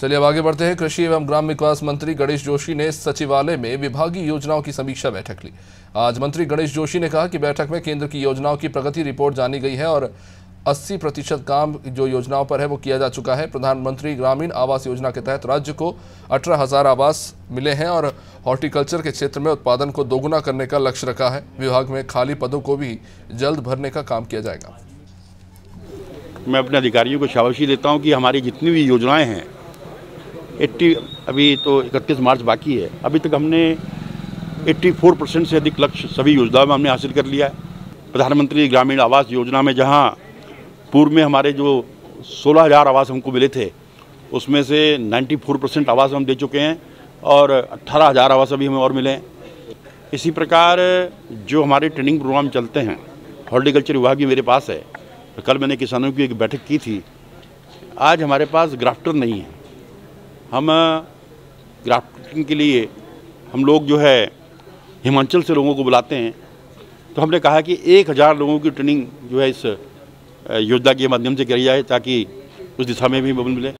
चलिए अब आगे बढ़ते हैं। कृषि एवं ग्राम विकास मंत्री गणेश जोशी ने सचिवालय में विभागीय योजनाओं की समीक्षा बैठक ली। आज मंत्री गणेश जोशी ने कहा कि बैठक में केंद्र की योजनाओं की प्रगति रिपोर्ट जानी गई है और 80 प्रतिशत काम जो योजनाओं पर है वो किया जा चुका है। प्रधानमंत्री ग्रामीण आवास योजना के तहत राज्य को अठारह हज़ार आवास मिले हैं और हॉर्टिकल्चर के क्षेत्र में उत्पादन को दोगुना करने का लक्ष्य रखा है। विभाग में खाली पदों को भी जल्द भरने का काम किया जाएगा। मैं अपने अधिकारियों को शाबाशी देता हूँ कि हमारी जितनी भी योजनाएँ हैं 80 अभी तो 31 मार्च बाकी है। अभी तक हमने 84 परसेंट से अधिक लक्ष्य सभी योजनाओं में हमने हासिल कर लिया है। प्रधानमंत्री ग्रामीण आवास योजना में जहाँ पूर्व में हमारे जो सोलह हज़ार आवास हमको मिले थे, उसमें से 94 परसेंट आवास हम दे चुके हैं और अट्ठारह हज़ार आवास अभी हमें और मिले हैं। इसी प्रकार जो हमारे ट्रेनिंग प्रोग्राम चलते हैं, हॉर्टिकल्चर विभाग भी मेरे पास है। कल मैंने किसानों की एक बैठक की थी। आज हमारे पास ग्राफ्टर नहीं है। हम ग्राफ्टिंग के लिए हम लोग जो है हिमाचल से लोगों को बुलाते हैं। तो हमने कहा कि एक हज़ार लोगों की ट्रेनिंग जो है इस योजना के माध्यम से करी जाए ताकि उस दिशा में भी मदद मिले।